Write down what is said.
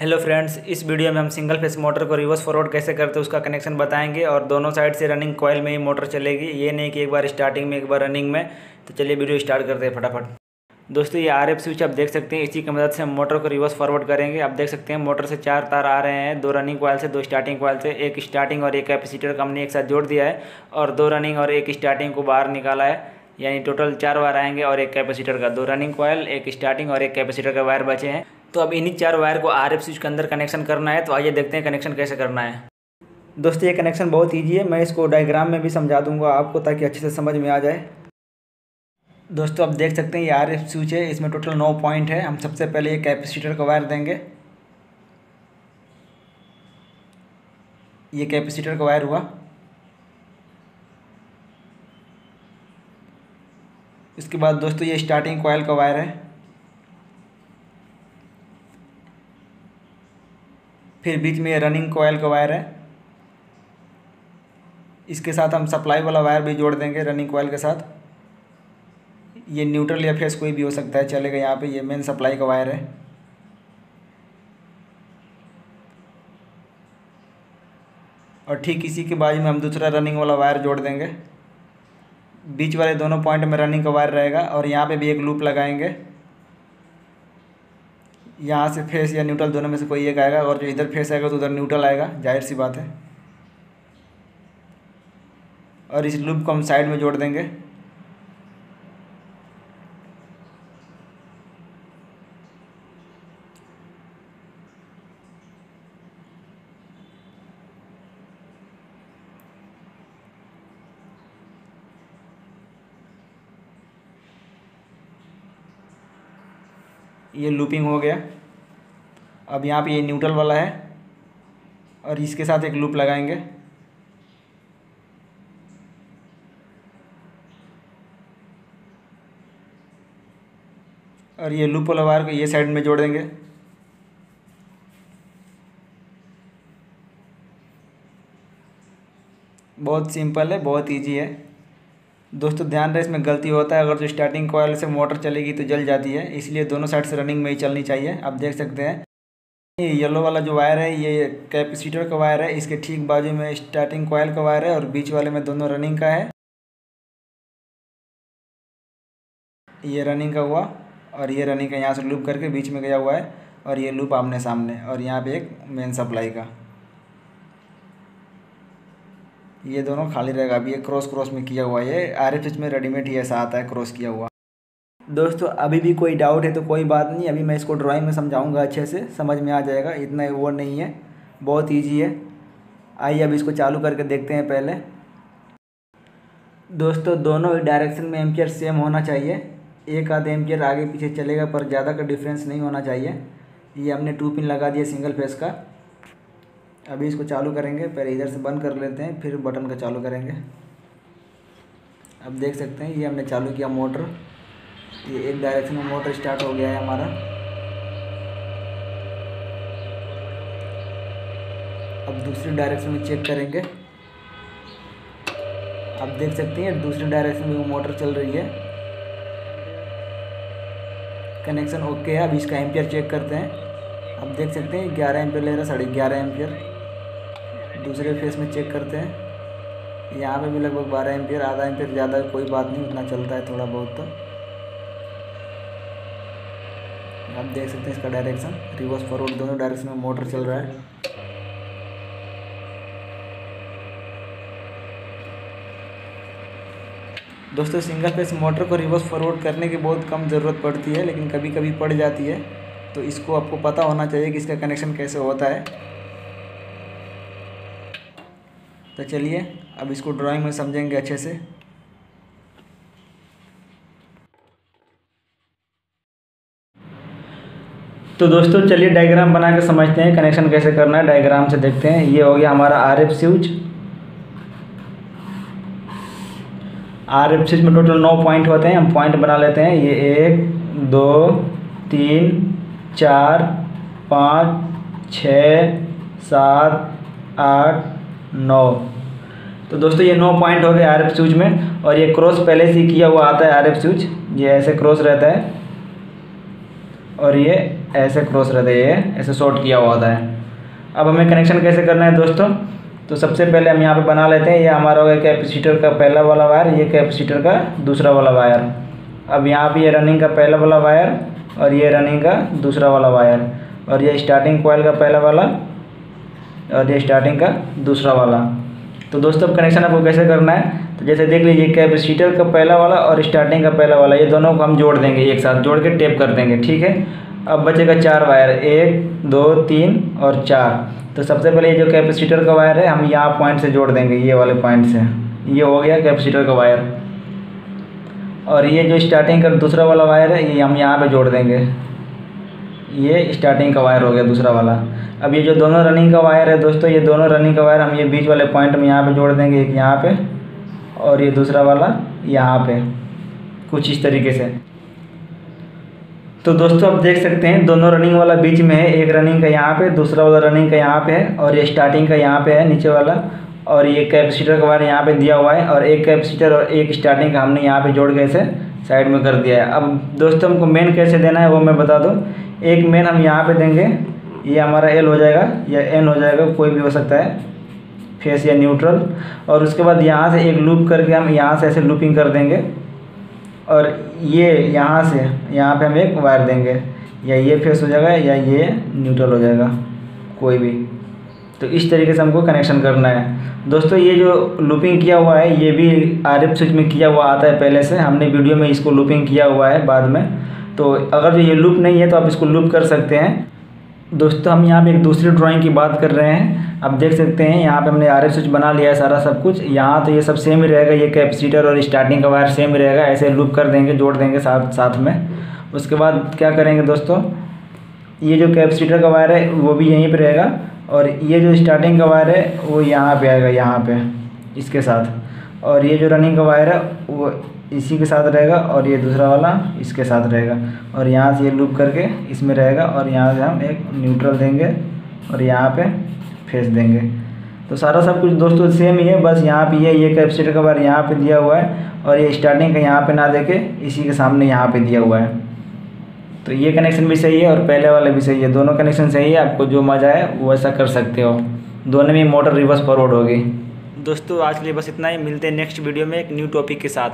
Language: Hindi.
हेलो फ्रेंड्स, इस वीडियो में हम सिंगल फेस मोटर को रिवर्स फॉरवर्ड कैसे करते हैं उसका कनेक्शन बताएँगे और दोनों साइड से रनिंग कॉयल में ही मोटर चलेगी। ये नहीं कि एक बार स्टार्टिंग में, एक बार रनिंग में। तो चलिए वीडियो स्टार्ट करते हैं फटाफट। दोस्तों, ये आर एफ़ स्विच आप देख सकते हैं। इसी की मदद से हम मोटर को रिवर्स फॉरवर्ड करेंगे। आप देख सकते हैं मोटर से चार तार आ रहे हैं, दो रनिंग कॉयल से, दो स्टार्टिंग कॉयल से। एक स्टार्टिंग और एक कैपेसिटर का हमने एक साथ जोड़ दिया है और दो रनिंग और एक स्टार्टिंग को बाहर निकाला है। यानी टोटल चार वायर आएँगे और एक कैपेसिटर का दो रनिंग कॉयल एक स्टार्टिंग और एक कैपेसिटर का वायर बचे हैं। तो अब इन्हीं चार वायर को आर एफ़ स्विच के अंदर कनेक्शन करना है तो आइए देखते हैं कनेक्शन कैसे करना है। दोस्तों, ये कनेक्शन बहुत ईजी है, मैं इसको डायग्राम में भी समझा दूँगा आपको ताकि अच्छे से समझ में आ जाए। दोस्तों, आप देख सकते हैं ये आर एफ़ स्विच है, इसमें टोटल नौ पॉइंट है, हम सबसे पहले ये कैपेसिटर का वायर देंगे। ये कैपेसिटर का वायर हुआ। इसके बाद दोस्तों, ये स्टार्टिंग कॉयल का वायर है। फिर बीच में ये रनिंग कोयल का वायर है। इसके साथ हम सप्लाई वाला वायर भी जोड़ देंगे रनिंग कोयल के साथ। ये न्यूट्रल या फेस कोई भी हो सकता है, चलेगा यहाँ पे, ये मेन सप्लाई का वायर है। और ठीक इसी के बाजू में हम दूसरा रनिंग वाला वायर जोड़ देंगे। बीच वाले दोनों पॉइंट में रनिंग का वायर रहेगा और यहाँ पे भी एक लूप लगाएँगे। यहाँ से फेस या न्यूट्रल दोनों में से कोई एक आएगा और जो इधर फेस आएगा तो उधर न्यूट्रल आएगा, ज़ाहिर सी बात है। और इस लूप को हम साइड में जोड़ देंगे। ये लूपिंग हो गया। अब यहाँ पे ये न्यूट्रल वाला है और इसके साथ एक लूप लगाएँगे। और ये लूप वाला वायर को ये साइड में जोड़ देंगे। बहुत सिंपल है, बहुत इजी है। दोस्तों, ध्यान रहे, इसमें गलती होता है। अगर जो स्टार्टिंग कॉयल से मोटर चलेगी तो जल जाती है। इसलिए दोनों साइड से रनिंग में ही चलनी चाहिए। आप देख सकते हैं, ये येलो वाला जो वायर है, ये कैपेसिटर का वायर है। इसके ठीक बाजू में स्टार्टिंग कॉयल का वायर है और बीच वाले में दोनों रनिंग का है। ये रनिंग का हुआ और ये रनिंग का यहाँ से लूप करके बीच में गया हुआ है और ये लूप आमने सामने और यहाँ पे एक मेन सप्लाई का। ये दोनों खाली रहेगा। अभी ये क्रॉस क्रॉस में किया हुआ है। ये आर एफ़ में रेडीमेड ही ऐसा आता है, क्रॉस किया हुआ। दोस्तों, अभी भी कोई डाउट है तो कोई बात नहीं। अभी मैं इसको ड्राइंग में समझाऊँगा अच्छे से। समझ में आ जाएगा। इतना वो नहीं है। बहुत ईजी है। आइए अब इसको चालू करके देखते हैं पहले। दोस्तों, दोनों डायरेक्शन में एम्पियर सेम होना चाहिए। एक आध एम्पियर आगे पीछे चलेगा, पर ज़्यादा का डिफरेंस नहीं होना चाहिए। ये हमने टू पिन लगा दिया सिंगल फेस का। अभी इसको चालू करेंगे, पहले इधर से बंद कर लेते हैं, फिर बटन का चालू करेंगे। अब देख सकते हैं, ये हमने चालू किया मोटर। ये एक डायरेक्शन में मोटर स्टार्ट हो गया है हमारा। अब दूसरी डायरेक्शन में चेक करेंगे। आप देख सकते हैं, दूसरी डायरेक्शन में वो मोटर चल रही है। कनेक्शन ओके है, अब इसका एम्पियर चेक करते हैं। आप देख सकते हैं, ग्यारह एम्पियर ले रहा है, साढ़े ग्यारह एम्पियर दूसरे फेस में चेक करते हैं। यहाँ पे भी लगभग बारह एम्पियर, आधा एम्पियर ज़्यादा कोई बात नहीं, उतना चलता है थोड़ा बहुत तो। आप देख सकते हैं इसका डायरेक्शन रिवर्स फॉरवर्ड दोनों डायरेक्शन में मोटर चल रहा है। दोस्तों सिंगल फेस मोटर को रिवर्स फॉरवर्ड करने की बहुत कम ज़रूरत पड़ती है, लेकिन कभी कभी पड़ जाती है। तो इसको आपको पता होना चाहिए कि इसका कनेक्शन कैसे होता है। तो चलिए, अब इसको ड्राइंग में समझेंगे अच्छे से। तो दोस्तों, चलिए डायग्राम बना के समझते हैं कनेक्शन कैसे करना है डायग्राम से देखते हैं। ये हो गया हमारा R F switch R F switch में टोटल नौ पॉइंट होते हैं, हम पॉइंट बना लेते हैं। ये एक, दो, तीन, चार, पाँच, छ, सात, आठ नौ। तो दोस्तों, ये नौ पॉइंट हो गए आर एफ़ स्विच में और ये क्रॉस पहले से किया हुआ आता है आर एफ़ स्विच ये ऐसे क्रॉस रहता है और ये ऐसे क्रॉस रहता है, ये ऐसे शॉर्ट किया हुआ होता है। अब हमें कनेक्शन कैसे करना है दोस्तों? तो सबसे पहले हम यहाँ पे बना लेते हैं। ये हमारा हो गया कैपेसिटर का पहला वाला वायर ये कैपेसिटर का दूसरा वाला वायर अब यहाँ पे ये रनिंग का पहला वाला वायर और ये रनिंग का दूसरा वाला वायर और ये स्टार्टिंग कोयल का पहला वाला और ये स्टार्टिंग का दूसरा वाला। तो दोस्तों, अब कनेक्शन आपको कैसे करना है? तो जैसे देख लीजिए कैपेसिटर का पहला वाला और स्टार्टिंग का पहला वाला, ये दोनों को हम जोड़ देंगे एक साथ, जोड़ के टेप कर देंगे, ठीक है? अब बचेगा चार वायर एक, दो, तीन और चार। तो सबसे पहले ये जो कैपेसिटर का वायर है, हम यहाँ पॉइंट से जोड़ देंगे, ये वाले पॉइंट से। ये हो गया कैपेसिटर का वायर और ये जो स्टार्टिंग का दूसरा वाला वायर है, ये हम यहाँ पे जोड़ देंगे। ये स्टार्टिंग का वायर हो गया दूसरा वाला। अब ये जो दोनों रनिंग का वायर है दोस्तों, ये दोनों रनिंग का वायर हम ये बीच वाले पॉइंट में यहाँ पे जोड़ देंगे, एक यहाँ पे, और ये दूसरा वाला यहाँ पे, कुछ इस तरीके से। तो दोस्तों, आप देख सकते हैं, दोनों रनिंग वाला बीच में है, एक रनिंग का यहाँ पे, दूसरा वाला रनिंग का यहाँ पे है, और ये स्टार्टिंग का यहाँ पे है, नीचे वाला, और ये कैपेसिटर का वायर यहाँ पे दिया हुआ है, और एक कैपेसिटर और एक स्टार्टिंग का हमने यहाँ पे जोड़ के इसे साइड में कर दिया है। अब दोस्तों, हमको मेन कैसे देना है वो मैं बता दूँ। एक मेन हम यहाँ पे देंगे। ये हमारा एल हो जाएगा, या एन हो जाएगा, कोई भी हो सकता है। फेस या न्यूट्रल और उसके बाद यहाँ से एक लूप करके हम यहाँ से ऐसे लूपिंग कर देंगे। और ये यहाँ से, यहाँ पे हम एक वायर देंगे। या ये फेस हो जाएगा, या ये न्यूट्रल हो जाएगा, कोई भी। तो इस तरीके से हमको कनेक्शन करना है। दोस्तों, ये जो लूपिंग किया हुआ है, ये भी आर एफ़ स्विच में किया हुआ आता है पहले से। हमने वीडियो में इसको लूपिंग किया हुआ है बाद में। तो अगर जो ये लूप नहीं है तो आप इसको लूप कर सकते हैं। दोस्तों, हम यहाँ पे एक दूसरी ड्राइंग की बात कर रहे हैं। आप देख सकते हैं, यहाँ पे हमने आर एफ़ स्विच बना लिया है सारा सब कुछ। यहाँ तो ये सब सेम ही रहेगा, ये कैपेसिटर और स्टार्टिंग का वायर सेम ही रहेगा। ऐसे लूप कर देंगे, जोड़ देंगे साथ साथ में। उसके बाद क्या करेंगे दोस्तों, ये जो कैपेसिटर का वायर है, वो भी यहीं पर रहेगा। और ये जो स्टार्टिंग का वायर है, वो यहाँ पे आएगा, यहाँ पे, इसके साथ। और ये जो रनिंग का वायर है, वो इसी के साथ रहेगा और ये दूसरा वाला इसके साथ रहेगा। और यहाँ से ये लूप करके इसमें रहेगा और यहाँ से हम एक न्यूट्रल देंगे और यहाँ पे फेस देंगे। तो सारा सब कुछ दोस्तों सेम ही है, बस यहाँ पे ये ये कैपेसिटर का वायर यहाँ पे दिया हुआ है और ये स्टार्टिंग का यहाँ पे ना देके इसी के सामने यहाँ पे दिया हुआ है। तो ये कनेक्शन भी सही है और पहले वाला भी सही है। दोनों कनेक्शन सही है, आपको जो मज़ा आए, वो ऐसा कर सकते हो। दोनों में मोटर रिवर्स फॉरवर्ड होगी। दोस्तों, आज के लिए बस इतना ही। मिलते हैं नेक्स्ट वीडियो में एक न्यू टॉपिक के साथ।